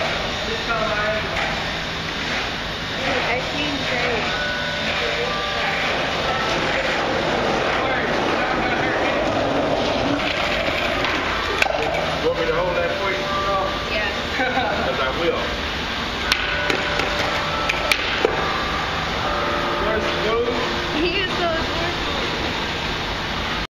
Let's go.